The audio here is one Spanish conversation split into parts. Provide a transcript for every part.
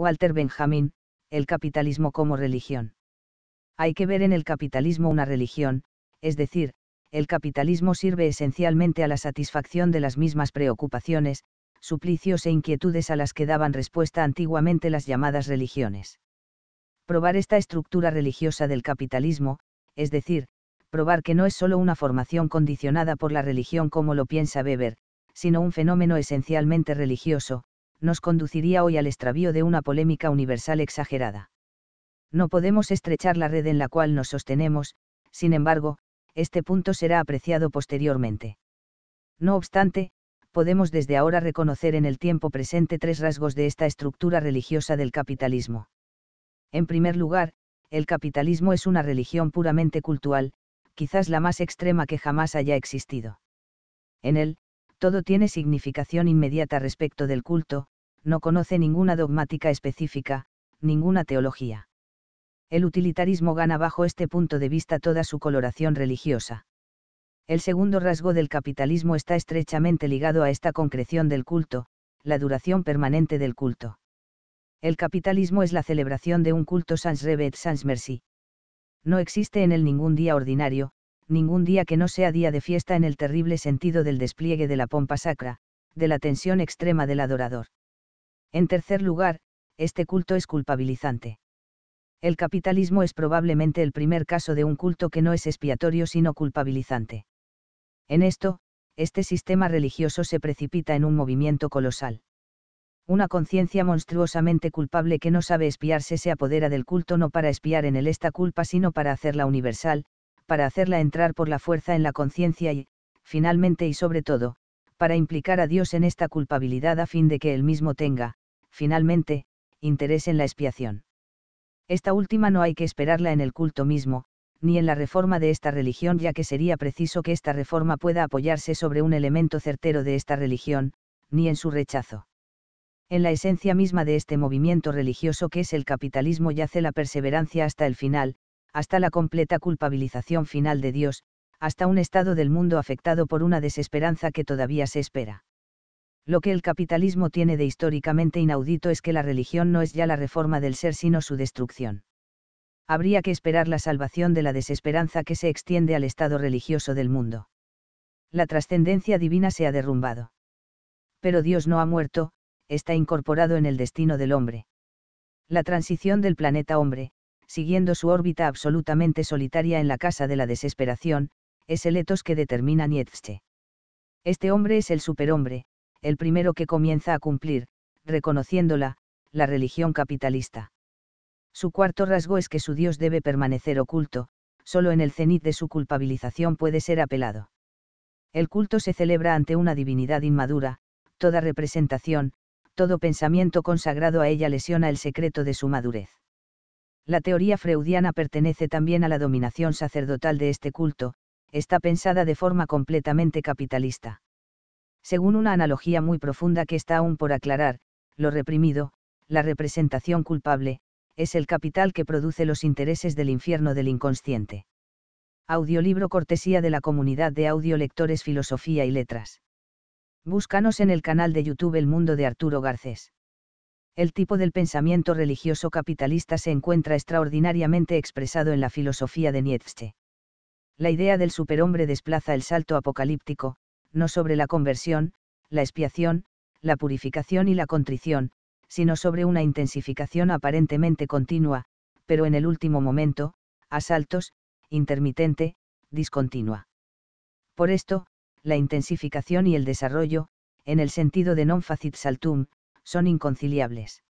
Walter Benjamin, el capitalismo como religión. Hay que ver en el capitalismo una religión, es decir, el capitalismo sirve esencialmente a la satisfacción de las mismas preocupaciones, suplicios e inquietudes a las que daban respuesta antiguamente las llamadas religiones. Probar esta estructura religiosa del capitalismo, es decir, probar que no es sólo una formación condicionada por la religión como lo piensa Weber, sino un fenómeno esencialmente religioso, nos conduciría hoy al extravío de una polémica universal exagerada. No podemos estrechar la red en la cual nos sostenemos, sin embargo, este punto será apreciado posteriormente. No obstante, podemos desde ahora reconocer en el tiempo presente tres rasgos de esta estructura religiosa del capitalismo. En primer lugar, el capitalismo es una religión puramente cultural, quizás la más extrema que jamás haya existido. En él, todo tiene significación inmediata respecto del culto, no conoce ninguna dogmática específica, ninguna teología. El utilitarismo gana bajo este punto de vista toda su coloración religiosa. El segundo rasgo del capitalismo está estrechamente ligado a esta concreción del culto, la duración permanente del culto. El capitalismo es la celebración de un culto sans revet sans merci. No existe en él ningún día ordinario, ningún día que no sea día de fiesta en el terrible sentido del despliegue de la pompa sacra, de la tensión extrema del adorador. En tercer lugar, este culto es culpabilizante. El capitalismo es probablemente el primer caso de un culto que no es expiatorio sino culpabilizante. En esto, este sistema religioso se precipita en un movimiento colosal. Una conciencia monstruosamente culpable que no sabe espiarse se apodera del culto no para espiar en él esta culpa sino para hacerla universal, para hacerla entrar por la fuerza en la conciencia y, finalmente y sobre todo, para implicar a Dios en esta culpabilidad a fin de que él mismo tenga, finalmente, interés en la expiación. Esta última no hay que esperarla en el culto mismo, ni en la reforma de esta religión ya que sería preciso que esta reforma pueda apoyarse sobre un elemento certero de esta religión, ni en su rechazo. En la esencia misma de este movimiento religioso que es el capitalismo yace la perseverancia hasta el final, hasta la completa culpabilización final de Dios, hasta un estado del mundo afectado por una desesperanza que todavía se espera. Lo que el capitalismo tiene de históricamente inaudito es que la religión no es ya la reforma del ser sino su destrucción. Habría que esperar la salvación de la desesperanza que se extiende al estado religioso del mundo. La trascendencia divina se ha derrumbado. Pero Dios no ha muerto, está incorporado en el destino del hombre. La transición del planeta hombre, siguiendo su órbita absolutamente solitaria en la casa de la desesperación, es el etos que determina Nietzsche. Este hombre es el superhombre, el primero que comienza a cumplir, reconociéndola, la religión capitalista. Su cuarto rasgo es que su Dios debe permanecer oculto, solo en el cenit de su culpabilización puede ser apelado. El culto se celebra ante una divinidad inmadura, toda representación, todo pensamiento consagrado a ella lesiona el secreto de su madurez. La teoría freudiana pertenece también a la dominación sacerdotal de este culto, está pensada de forma completamente capitalista. Según una analogía muy profunda que está aún por aclarar, lo reprimido, la representación culpable, es el capital que produce los intereses del infierno del inconsciente. Audiolibro cortesía de la comunidad de audio lectores Filosofía y Letras. Búscanos en el canal de YouTube El Mundo de Arturo Garcés el tipo del pensamiento religioso capitalista se encuentra extraordinariamente expresado en la filosofía de Nietzsche. La idea del superhombre desplaza el salto apocalíptico, no sobre la conversión, la expiación, la purificación y la contrición, sino sobre una intensificación aparentemente continua, pero en el último momento, a saltos, intermitente, discontinua. Por esto, la intensificación y el desarrollo, en el sentido de non facit saltum, son inconciliables.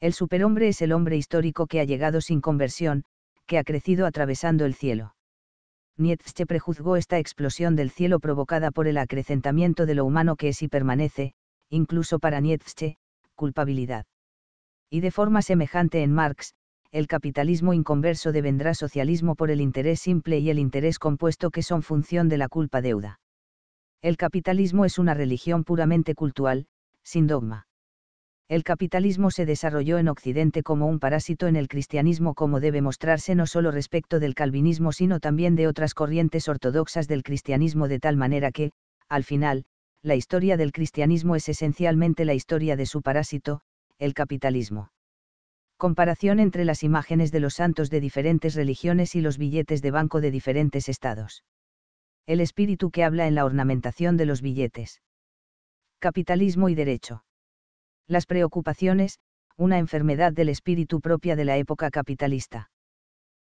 El superhombre es el hombre histórico que ha llegado sin conversión, que ha crecido atravesando el cielo. Nietzsche prejuzgó esta explosión del cielo provocada por el acrecentamiento de lo humano que es y permanece, incluso para Nietzsche, culpabilidad. Y de forma semejante en Marx, el capitalismo inconverso devendrá socialismo por el interés simple y el interés compuesto que son función de la culpa deuda. El capitalismo es una religión puramente cultural, sin dogma. El capitalismo se desarrolló en Occidente como un parásito en el cristianismo como debe mostrarse no solo respecto del calvinismo sino también de otras corrientes ortodoxas del cristianismo de tal manera que, al final, la historia del cristianismo es esencialmente la historia de su parásito, el capitalismo. Comparación entre las imágenes de los santos de diferentes religiones y los billetes de banco de diferentes estados. El espíritu que habla en la ornamentación de los billetes. Capitalismo y derecho. Las preocupaciones, una enfermedad del espíritu propia de la época capitalista.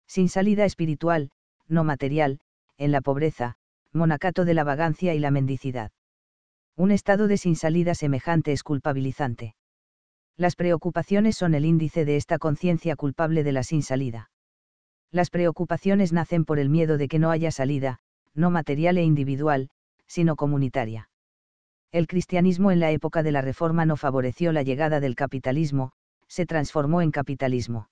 Sin salida espiritual, no material, en la pobreza, monacato de la vagancia y la mendicidad. Un estado de sin salida semejante es culpabilizante. Las preocupaciones son el índice de esta conciencia culpable de la sin salida. Las preocupaciones nacen por el miedo de que no haya salida, no material e individual, sino comunitaria. El cristianismo en la época de la Reforma no favoreció la llegada del capitalismo, se transformó en capitalismo.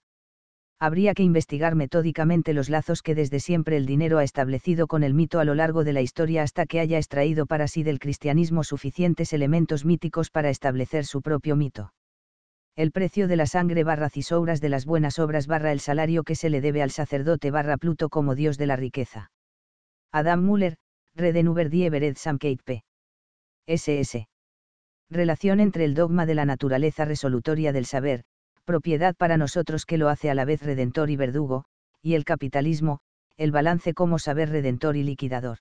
Habría que investigar metódicamente los lazos que desde siempre el dinero ha establecido con el mito a lo largo de la historia hasta que haya extraído para sí del cristianismo suficientes elementos míticos para establecer su propio mito el precio de la sangre barra cisouras de las buenas obras barra el salario que se le debe al sacerdote barra Pluto como dios de la riqueza. Adam Muller, Redenuber die Samkeit P. SS. Relación entre el dogma de la naturaleza resolutoria del saber, propiedad para nosotros que lo hace a la vez redentor y verdugo, y el capitalismo, el balance como saber redentor y liquidador.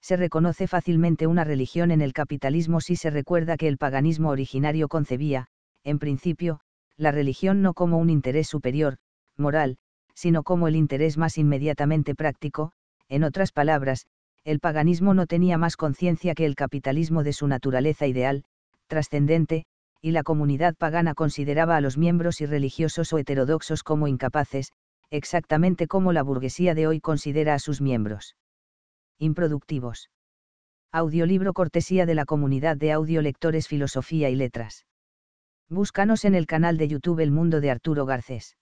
Se reconoce fácilmente una religión en el capitalismo si se recuerda que el paganismo originario concebía, en principio, la religión no como un interés superior, moral, sino como el interés más inmediatamente práctico, en otras palabras, el paganismo no tenía más conciencia que el capitalismo de su naturaleza ideal, trascendente, y la comunidad pagana consideraba a los miembros irreligiosos o heterodoxos como incapaces, exactamente como la burguesía de hoy considera a sus miembros. Improductivos. Audiolibro cortesía de la comunidad de audiolectores Filosofía y Letras. Búscanos en el canal de YouTube El Mundo de Arturo Garcés.